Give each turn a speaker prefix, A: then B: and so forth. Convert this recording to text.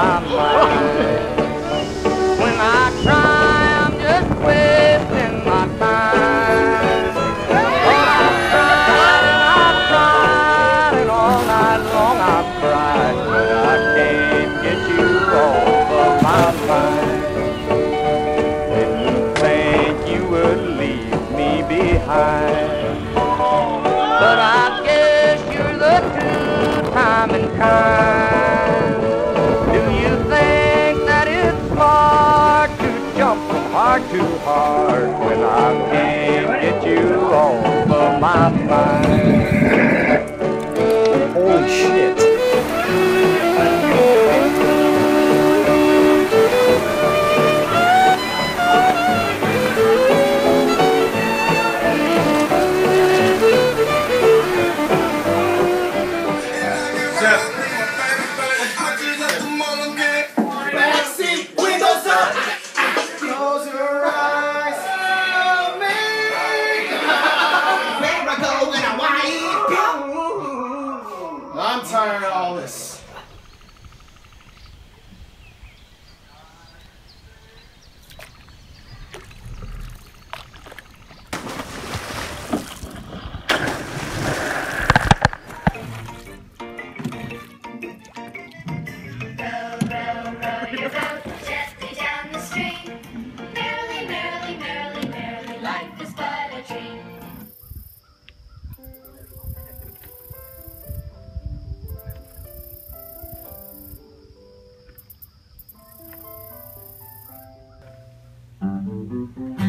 A: When I cry, I'm just wasting my time. I've and I've and all night long I've cried, but I can't get you off of my mind. Did think you would leave me behind? But I guess you're the two-timing kind. Heart to heart when I can't get you off of my mind.
B: Holy shit.
C: Thank mm -hmm. you.